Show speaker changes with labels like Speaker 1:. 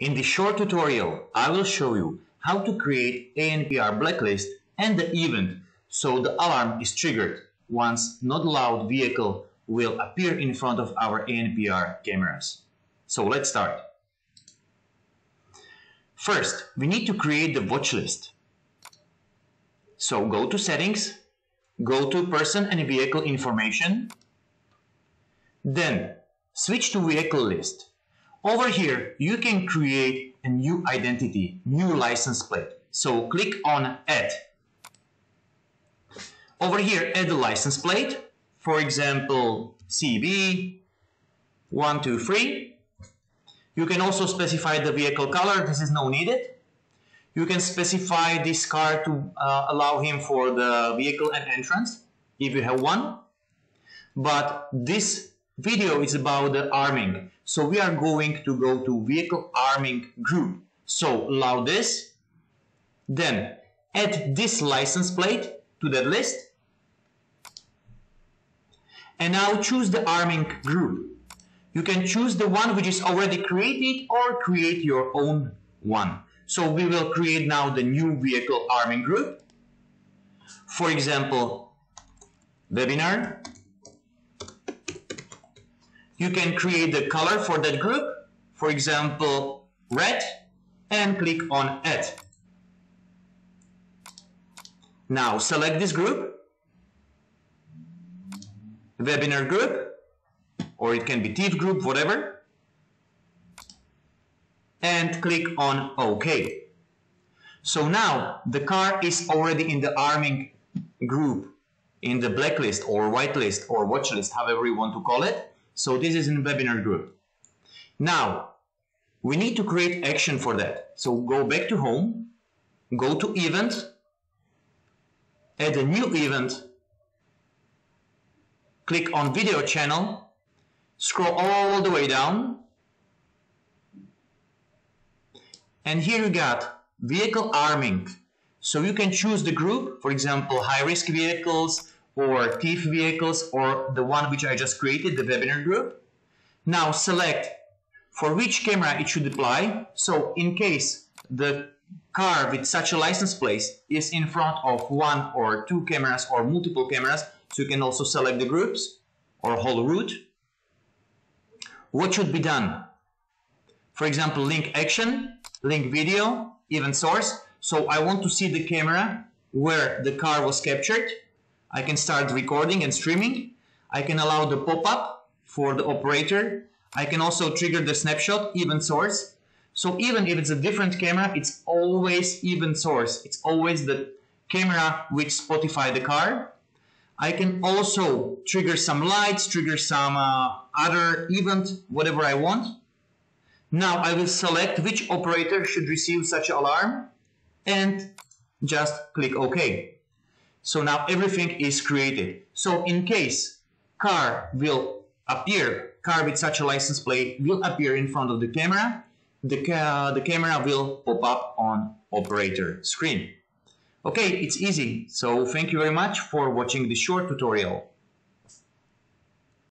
Speaker 1: In this short tutorial, I will show you how to create ANPR blacklist and the event so the alarm is triggered once not allowed vehicle will appear in front of our ANPR cameras. So let's start. First, we need to create the watch list. So go to settings, go to person and vehicle information, then switch to vehicle list. Over here, you can create a new identity, new license plate. So click on add. Over here, add the license plate. For example, CB 123. You can also specify the vehicle color. This is no needed. You can specify this car to uh, allow him for the vehicle and entrance if you have one. But this video is about the arming. So we are going to go to vehicle arming group. So allow this, then add this license plate to that list. And now choose the arming group. You can choose the one which is already created or create your own one. So we will create now the new vehicle arming group. For example, webinar you can create the color for that group, for example, red, and click on add. Now select this group, webinar group, or it can be TIFF group, whatever, and click on OK. So now the car is already in the arming group, in the blacklist or whitelist or watchlist, however you want to call it. So this is in webinar group. Now, we need to create action for that. So go back to home, go to event, add a new event, click on video channel, scroll all the way down, and here you got vehicle arming. So you can choose the group, for example, high risk vehicles, or TIFF vehicles or the one which I just created, the webinar group. Now select for which camera it should apply. So in case the car with such a license plate is in front of one or two cameras or multiple cameras, so you can also select the groups or whole route. What should be done? For example, link action, link video, event source. So I want to see the camera where the car was captured I can start recording and streaming. I can allow the pop-up for the operator. I can also trigger the snapshot, even source. So even if it's a different camera, it's always even source. It's always the camera which Spotify the car. I can also trigger some lights, trigger some uh, other event, whatever I want. Now I will select which operator should receive such alarm and just click OK. So now everything is created. So in case car will appear, car with such a license plate will appear in front of the camera, the, ca the camera will pop up on operator screen. Okay, it's easy. So thank you very much for watching this short tutorial.